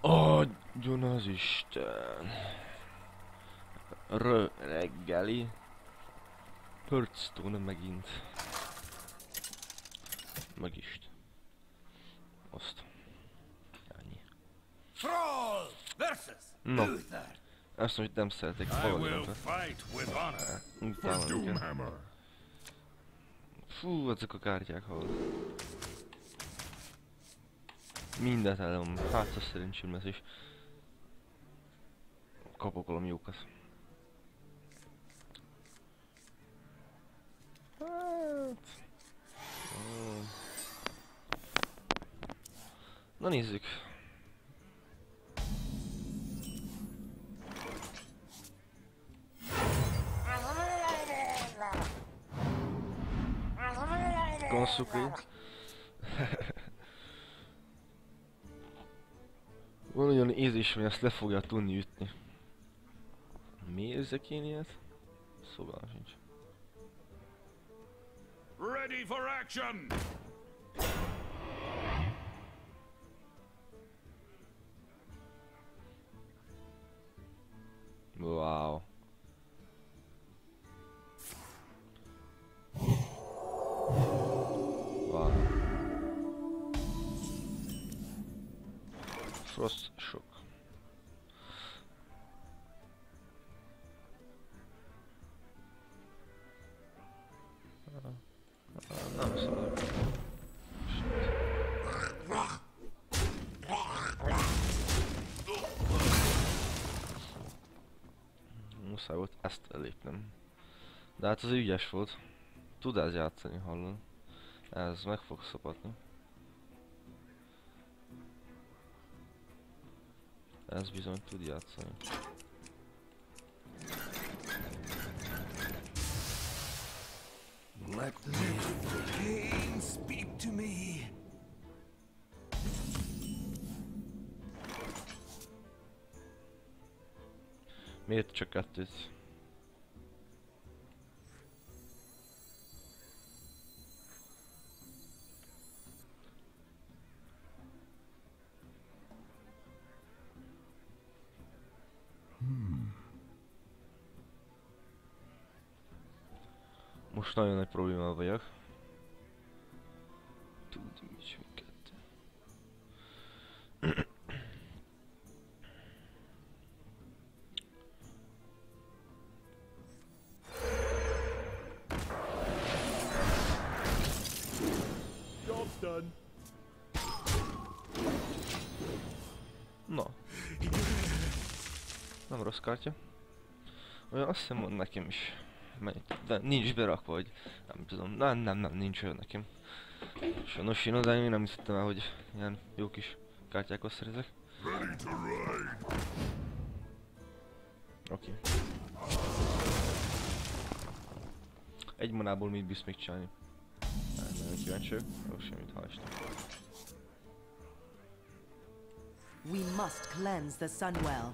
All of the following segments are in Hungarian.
Adjon az Isten. Rö reggeli. Hearthstone megint. Megist. Azt. Ennyi. Thrall versus No. Luther. Azt mondom, hogy nem szeretek. Doomhammer. Fú, ezek a kártyák hol. Mindent elom. Hát a szerencsém lesz is. Kapok valami jókat. Hát... Na nézzük. Gonsuki. Van olyan érzés, hogy ezt le fogja tudni ütni. Mi érzek én ilyet? Szóval sincs. Ready for action! Wow. Wow. Ah, ah, Nem szabad. Muszáj volt ezt elépnem. De hát az ügyes volt. Tud ez játszani, hallod? Ez meg fog szopatni. Ez bizony tud játszani. Let the pain speak to me. Miért csak kettőt? Most nagyon nagy problémával vagyok. Tudni, done. Na. Nem rossz kártya. Olyan azt hiszem nekem is. De nincs berakva, hogy nem tudom. Nem, nem, nem, nincs olyan nekem. Sajnos én odáig még nem hiszem el, hogy ilyen jó kis kártyákhoz szerezek. Oké. Egy manából mit bízsz még csinálni? Nem, nagyon kíváncsi vagyok. Jó, semmit, hál' Isten. We must cleanse the Sunwell.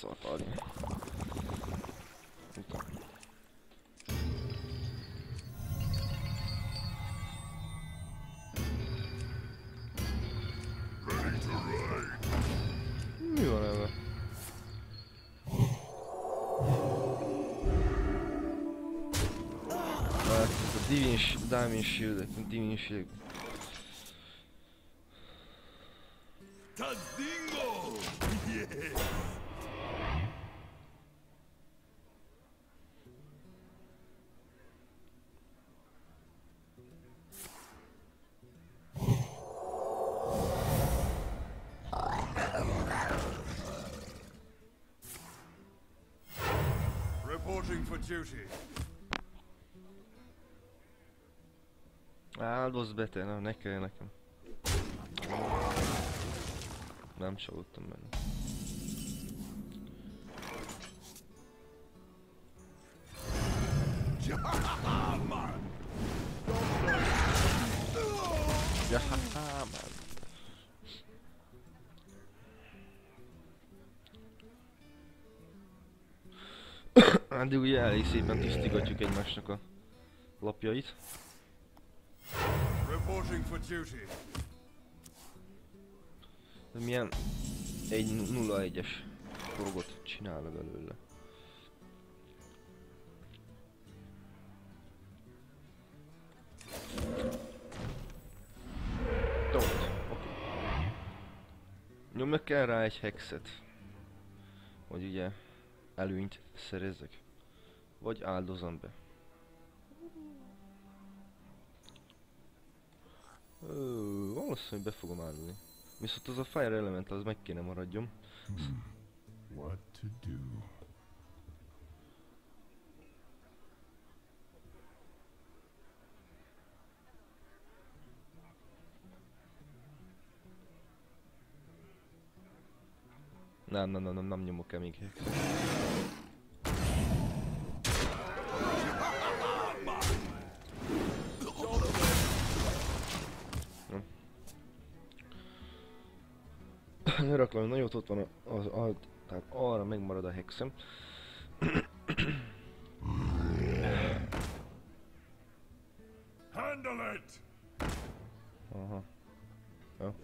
só, pode. Então. divin damage shield, continuing shield. Reporting for duty. Áldozz be te, nem, ne kell nekem. Nem csalódtam benne. Ja, haha, man. Addig ugye elég szépen tisztigatjuk egymásnak a lapjait. De milyen egy 0-1-es dolgot csinál belőle. Oké. Nyomjak kell rá egy hexet. Hogy ugye előnyt szerezzek. Vagy áldozom be. Ö, valószínűleg be fogom áldozni. Viszont az a Fire Elemental, az meg kéne maradjon. What to do? Nem, nem, nem, nem, nem nyomok el még raklom, nagyon ott van az, az, tehát arra megmarad a hexem. Handle it! Aha. Ja.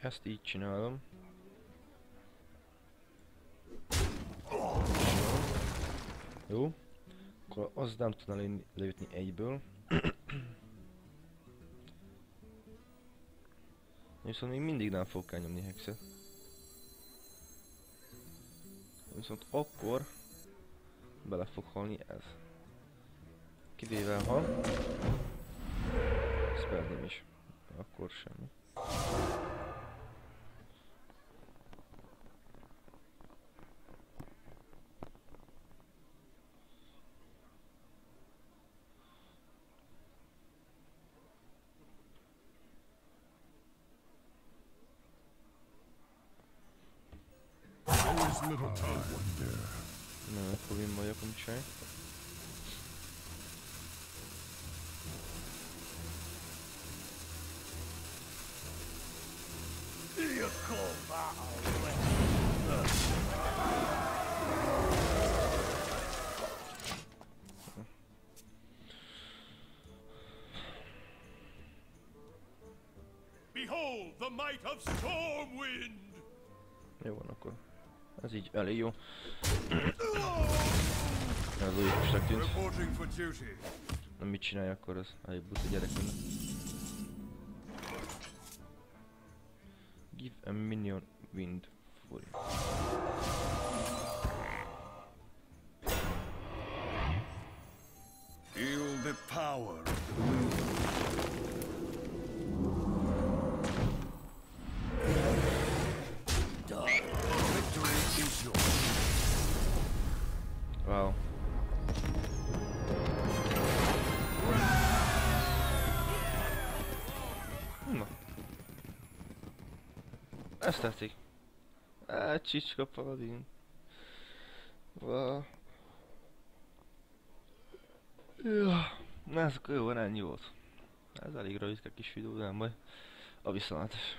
Ezt így csinálom. Jó. Akkor az nem tudna lőni, egyből. Viszont még mindig nem fog kell nyomni hexet. Viszont akkor bele fog halni ez. Kivéve ha spellném is. Akkor semmi. There is little time. Nem fogom majd akkor mit csinálni. Behold the might of Stormwind! Jó van akkor. Ez így elég jó. Ez tűnt. Reporting for duty. Nem mit csinálja akkor az? Elég buta gyerek lenne. Give a minion wind fury. Feel the power of the moon. Na. Ezt tetszik. Á, csicska paladin. Ja, na ez akkor jó, ennyi volt. Ez elég rövidke kis videó, nem baj. A viszontlátás.